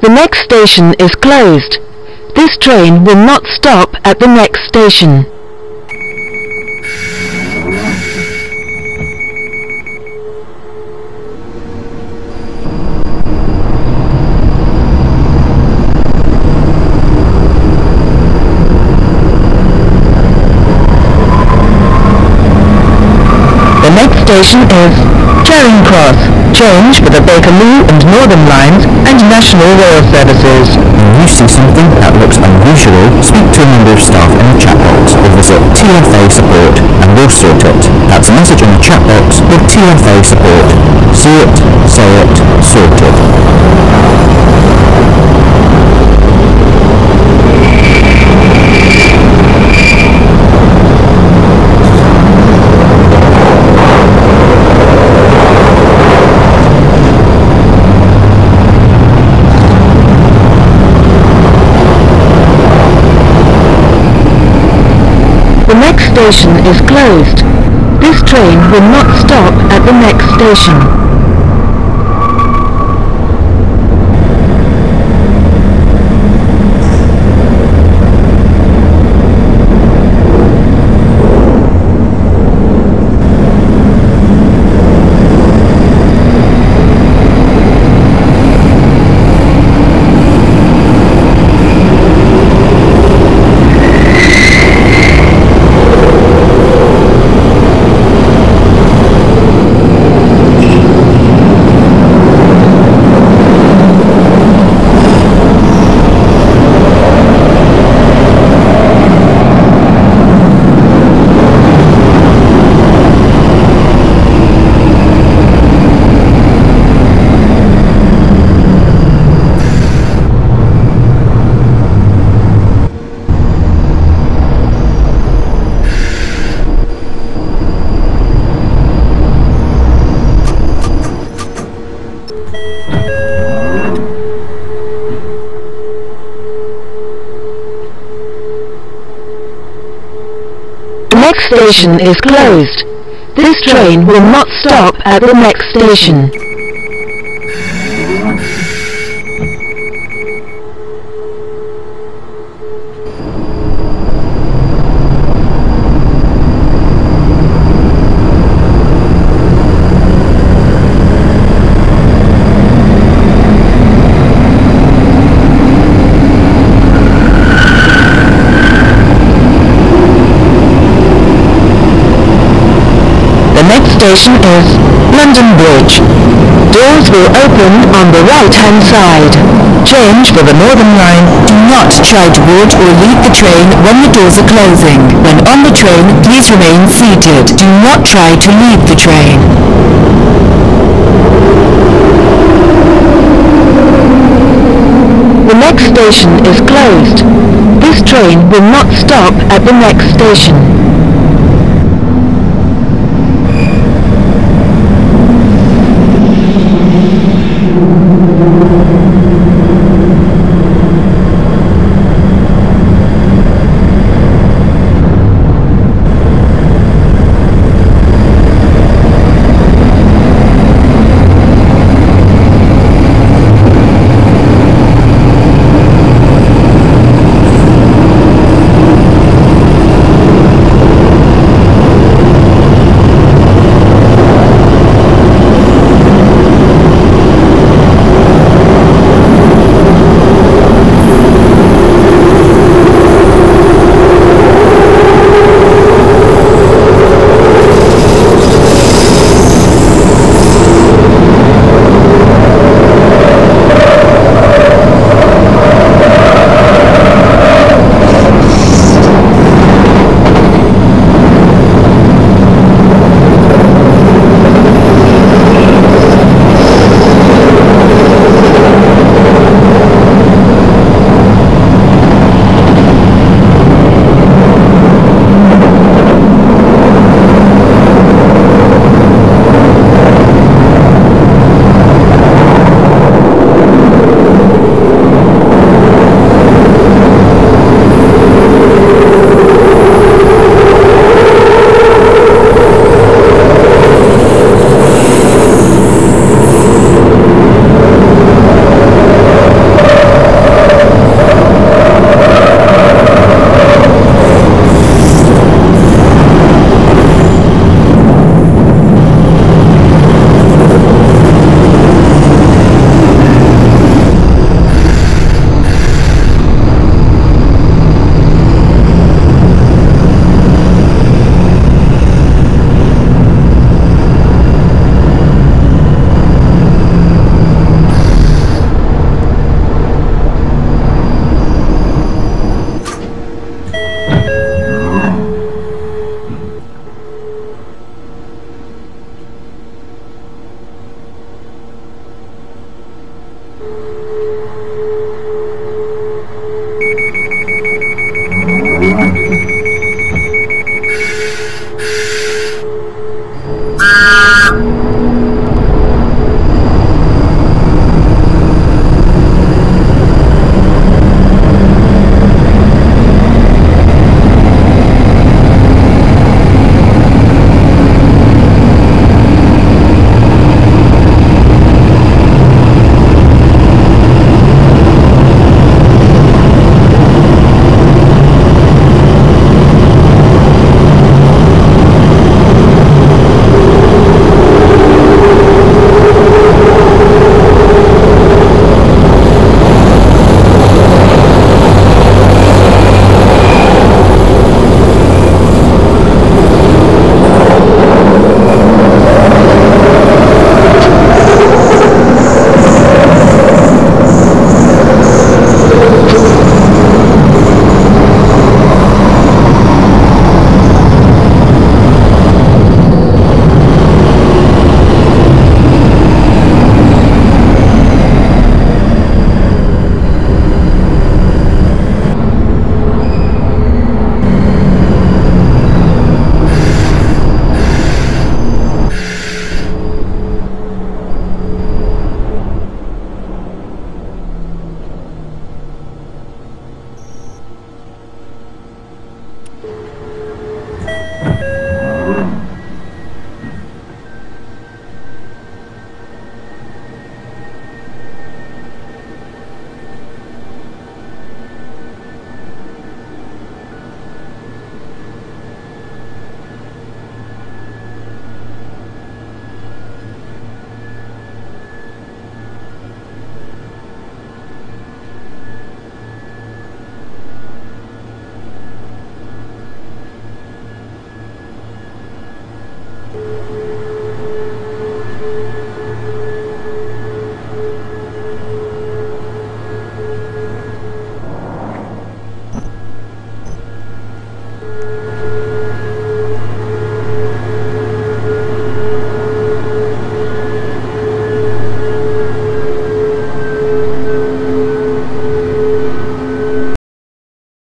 The next station is closed. This train will not stop at the next station. The next station is Charing Cross. Change for the Bakerloo and Northern lines and National Rail services. When you see something that looks unusual, speak to a member of staff in the chat box or visit TFA support and we'll sort it. That's a message in the chat box with TFA support. See it, say it, sorted. The next station is closed. This train will not stop at the next station. The next station is closed. This train will not stop at the next station. Next station is London Bridge. Doors will open on the right-hand side. Change for the Northern Line. Do not try to board or leave the train when the doors are closing. When on the train, please remain seated. Do not try to leave the train. The next station is closed. This train will not stop at the next station.